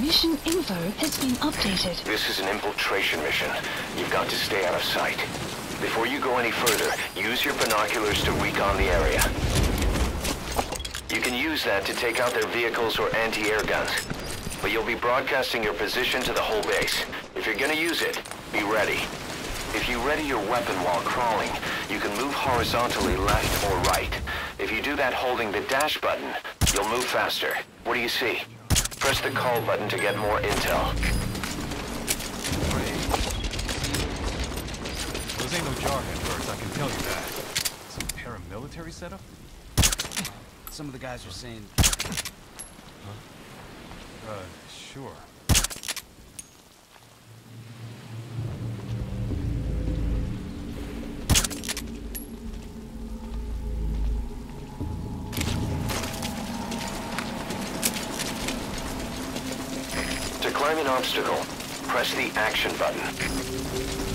Mission info has been updated. This is an infiltration mission. You've got to stay out of sight. Before you go any further, use your binoculars to recon the area. You can use that to take out their vehicles or anti-air guns. But you'll be broadcasting your position to the whole base. If you're gonna use it, be ready. If you ready your weapon while crawling, you can move horizontally left or right. If you do that holding the dash button, you'll move faster. What do you see? Press the call button to get more intel. Those ain't no jarhead birds, I can tell you that. Some paramilitary setup? Some of the guys are saying Huh? Uh, sure. An obstacle, press the action button.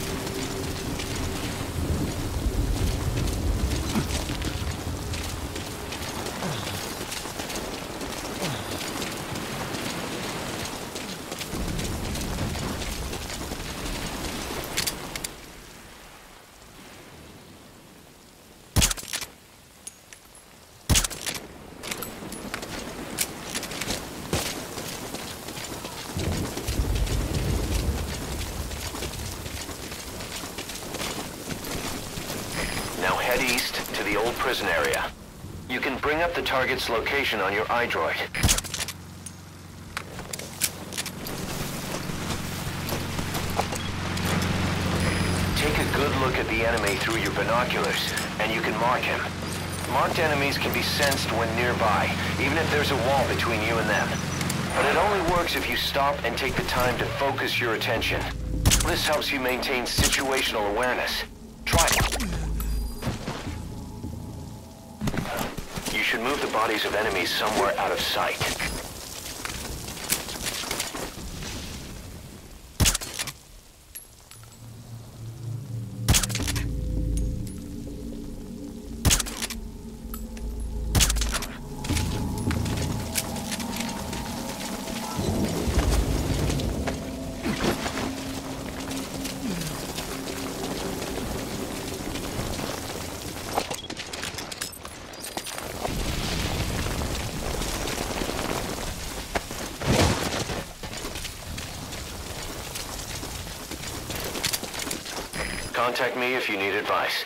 To the old prison area. You can bring up the target's location on your iDroid. Take a good look at the enemy through your binoculars, and you can mark him. Marked enemies can be sensed when nearby, even if there's a wall between you and them. But it only works if you stop and take the time to focus your attention. This helps you maintain situational awareness. Move the bodies of enemies somewhere out of sight. Contact me if you need advice.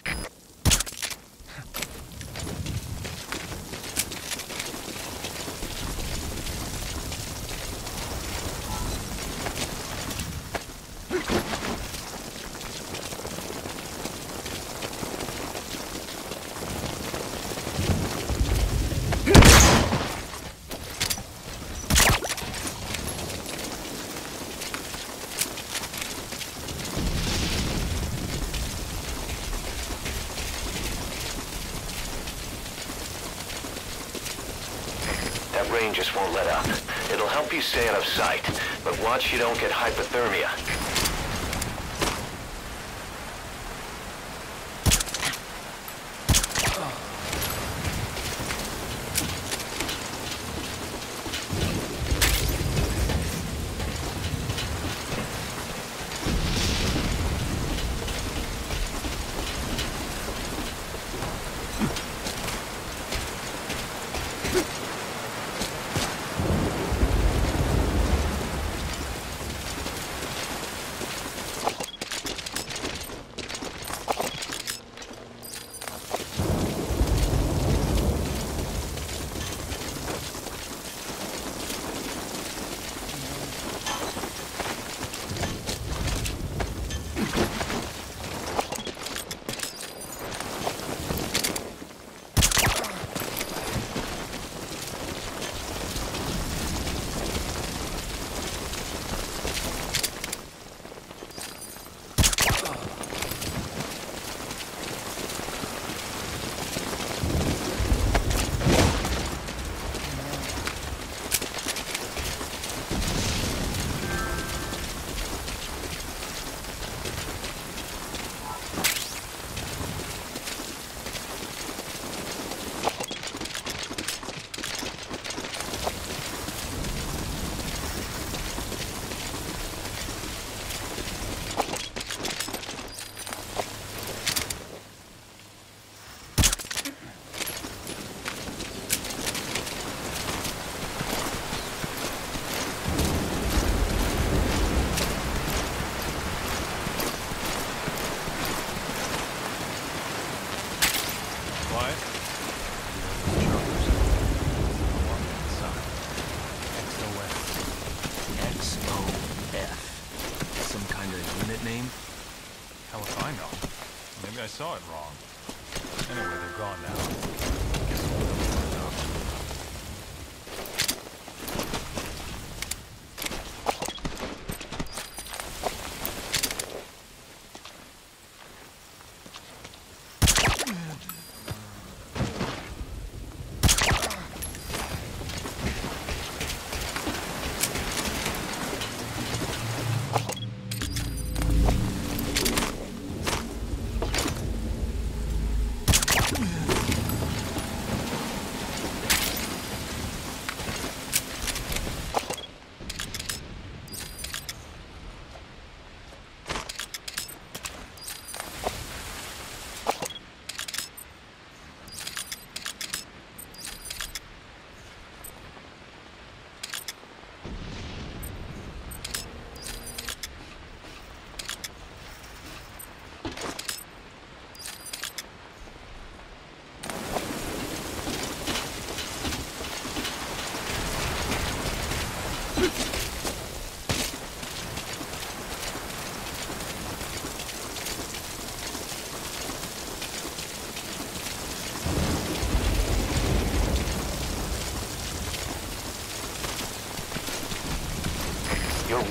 Rain just won't let up. It'll help you stay out of sight, but watch you don't get hypothermia.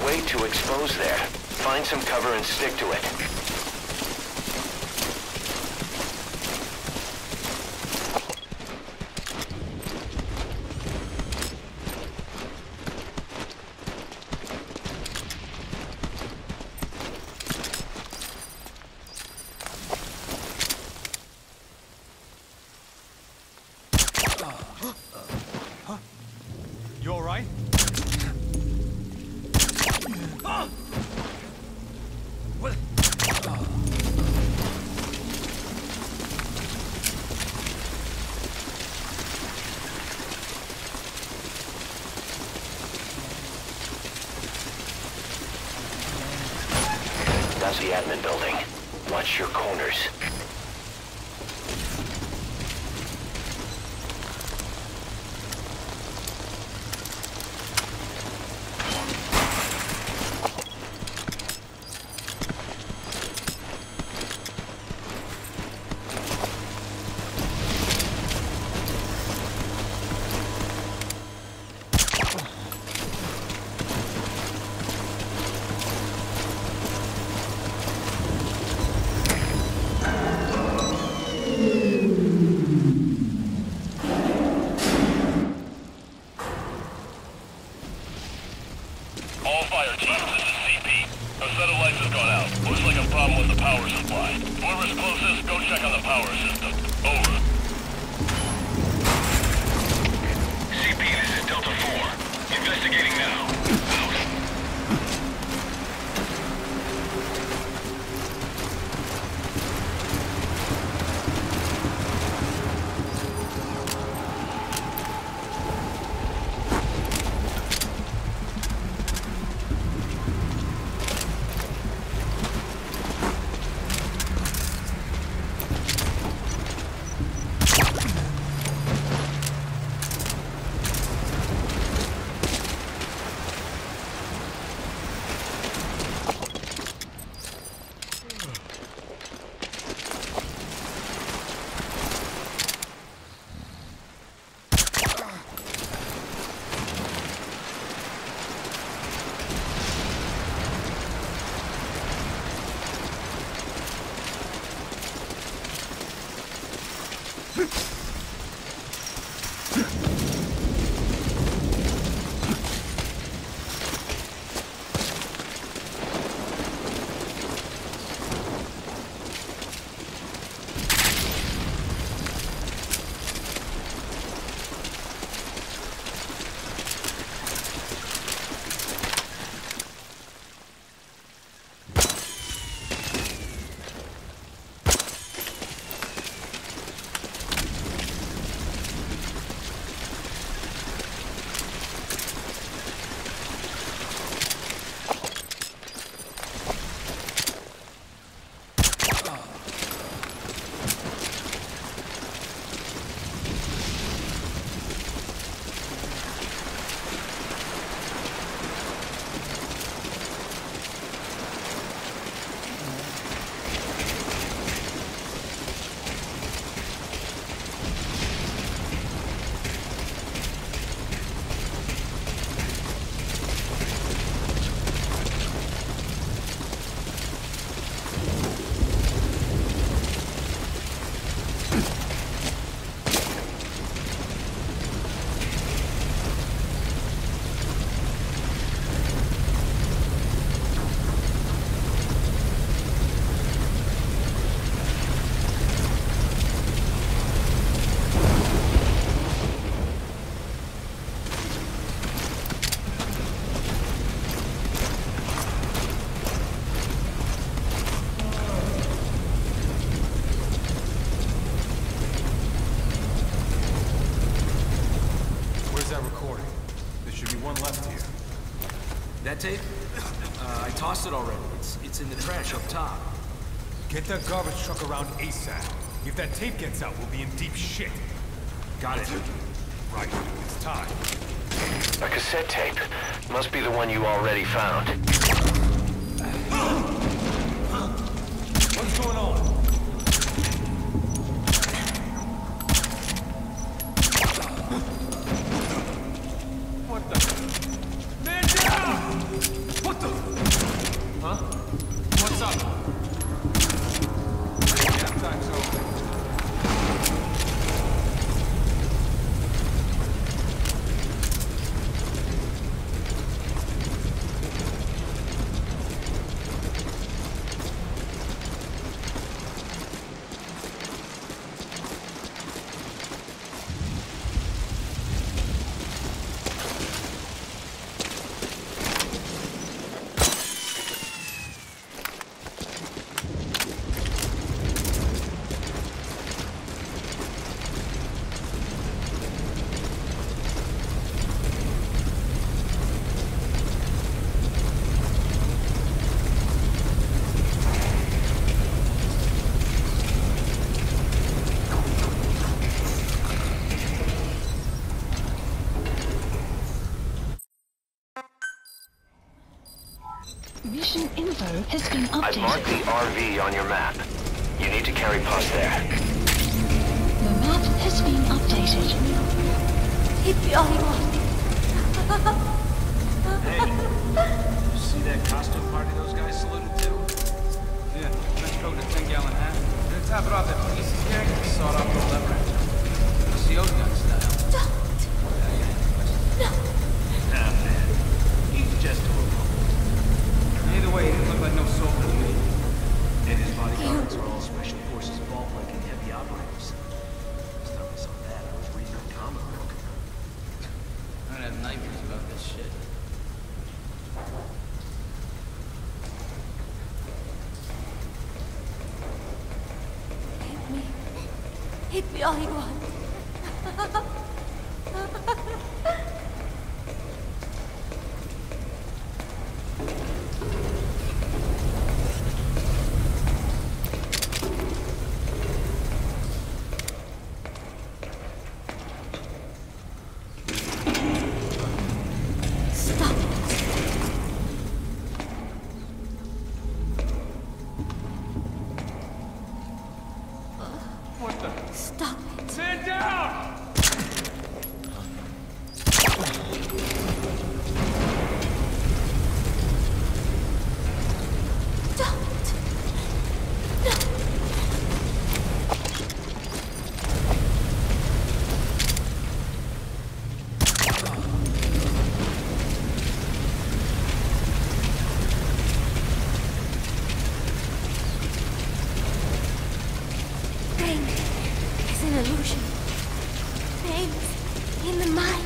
way to expose there. Find some cover and stick to it. the admin building. Watch your corners. Get that garbage truck around ASAP. If that tape gets out, we'll be in deep shit. Got it? Right. It's time. A cassette tape. Must be the one you already found. What's going on? What the? Man down! What the? Huh? What's up? Half time's over. Mission info has been I've marked updated. the RV on your map. You need to carry Paz there. The map has been updated. Hey, you see that costume party those guys saluted to? Yeah, trench coat and a 10 gallon hat. Gonna top it off that piece of gear, sawed off the lever. CO's gun style. Nah, man. He's just a robot. Either way, he didn't look like no soldier to me. And his bodyguards are all special forces ballpark and heavy operators. Last time I saw that, I was reading a comic book. I don't have nightmares about this shit. Hit me. Hit me all you want. Stop. What the? Stop it. Man down! Don't. Pain is an illusion. Pain in the mind.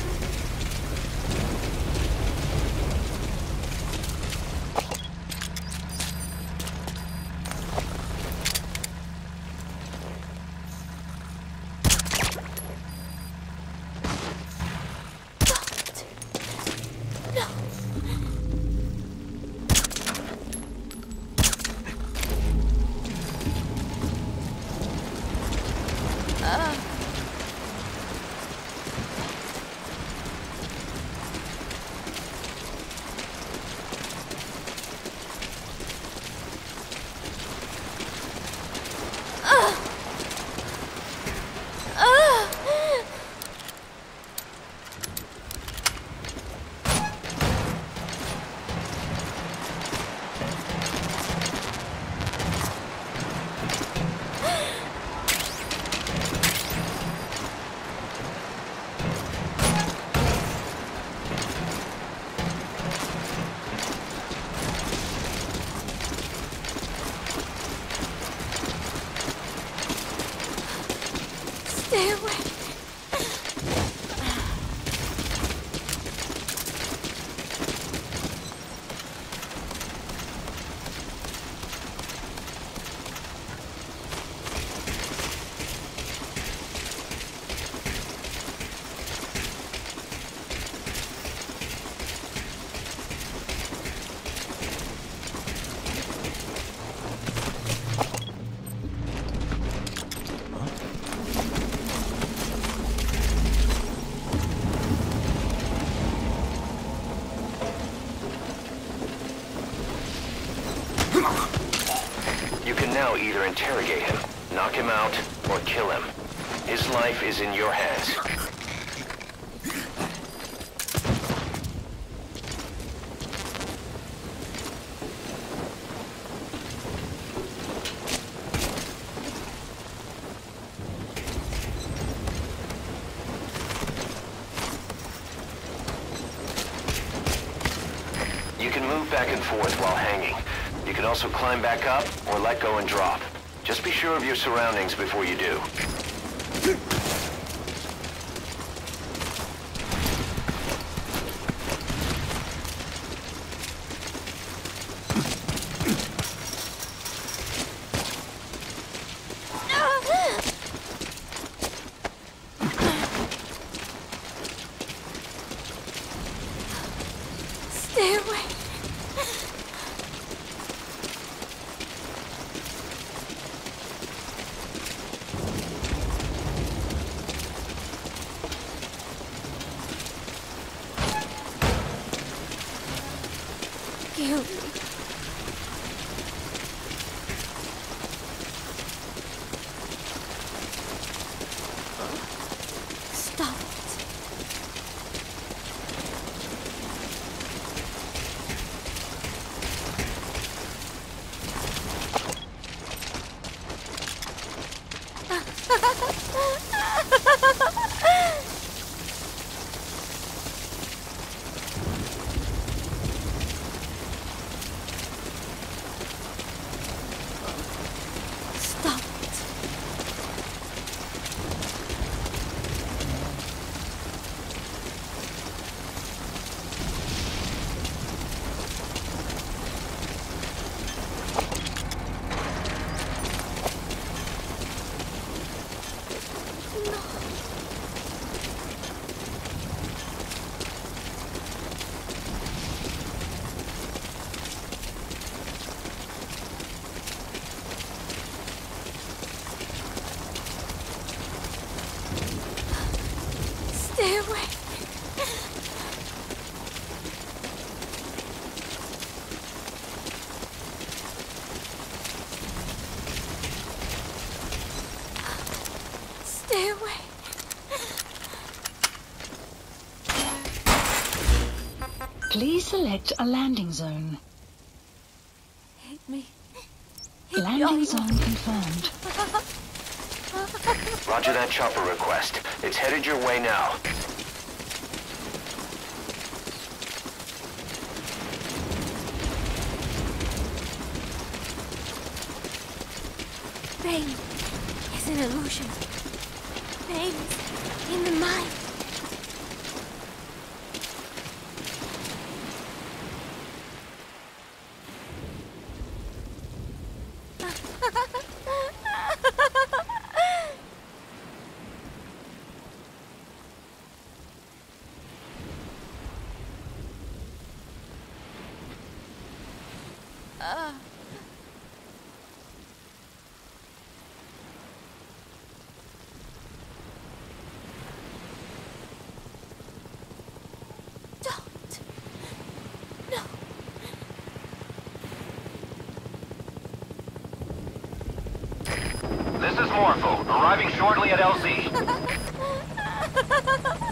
You can now either interrogate him, knock him out, or kill him. His life is in your hands. Also climb back up or let go and drop. Just be sure of your surroundings before you do. Stay away. Select a landing zone. Hit me. Hit Landing all you zone confirmed. Roger that chopper request. It's headed your way now. Pain is an illusion. Pain is in the mind. Don't. No. This is Morpho, arriving shortly at LZ.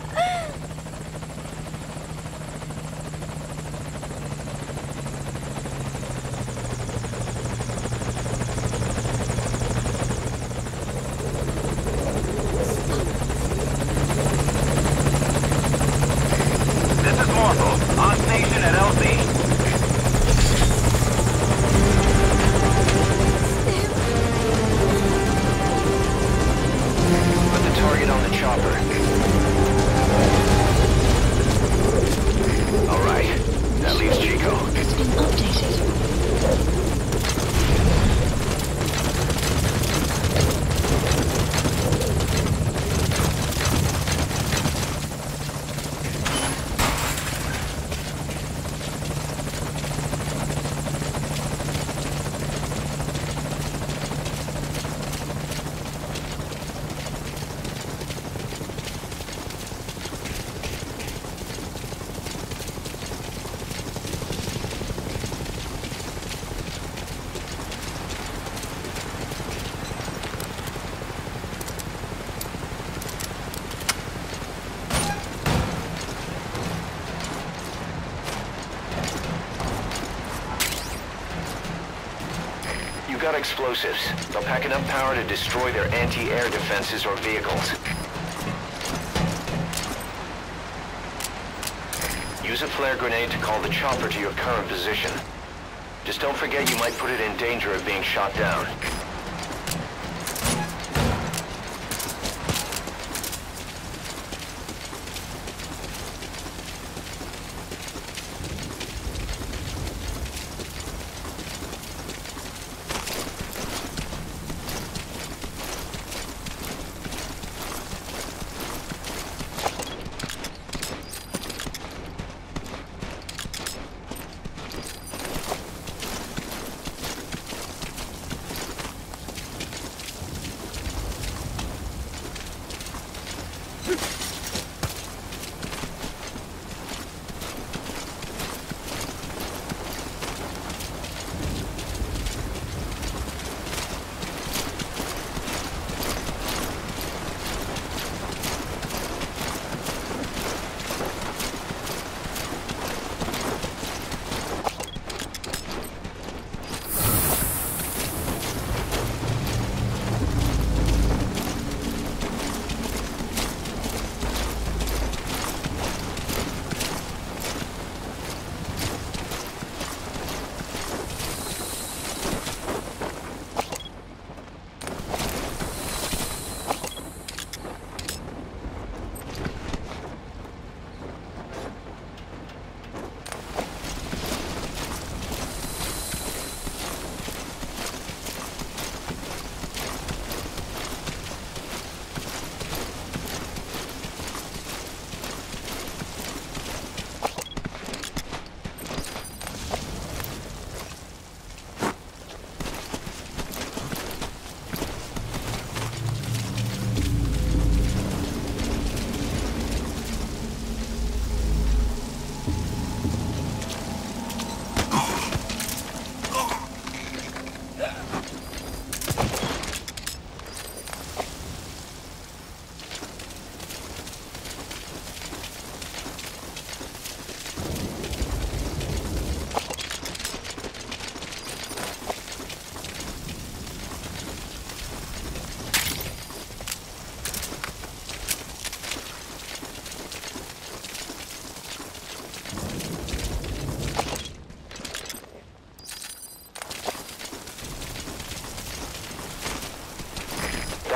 explosives. They'll pack enough power to destroy their anti-air defenses or vehicles. Use a flare grenade to call the chopper to your current position. Just don't forget you might put it in danger of being shot down.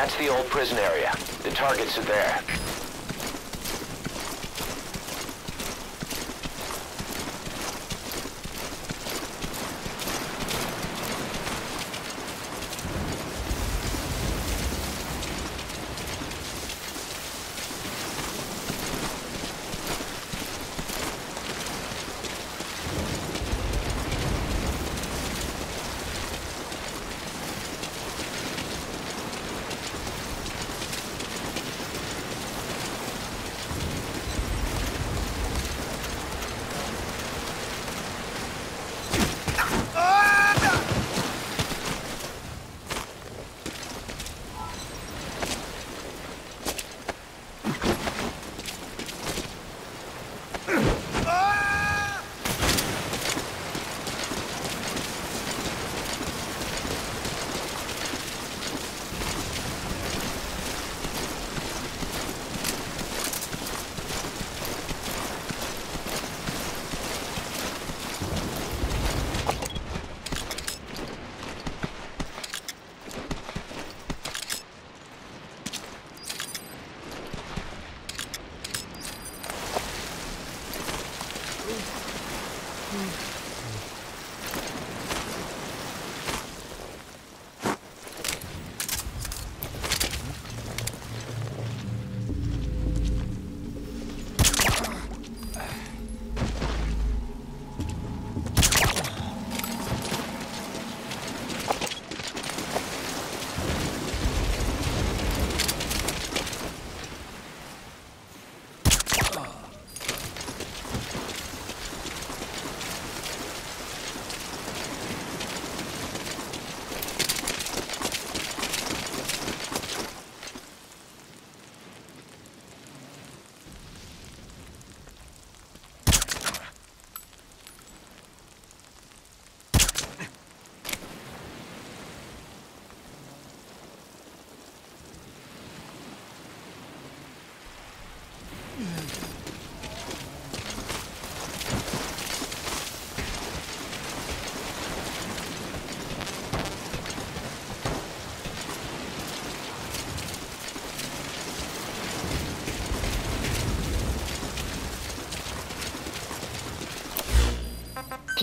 That's the old prison area. The targets are there.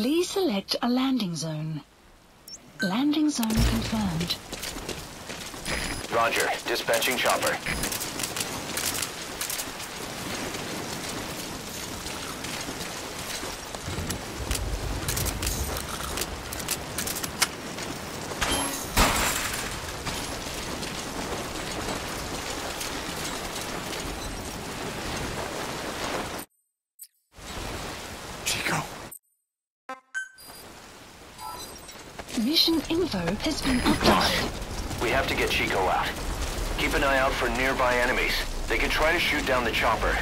Please select a landing zone. Landing zone confirmed. Roger. Dispatching chopper. Chico. Mission We have to get Chico out. Keep an eye out for nearby enemies. They could try to shoot down the chopper.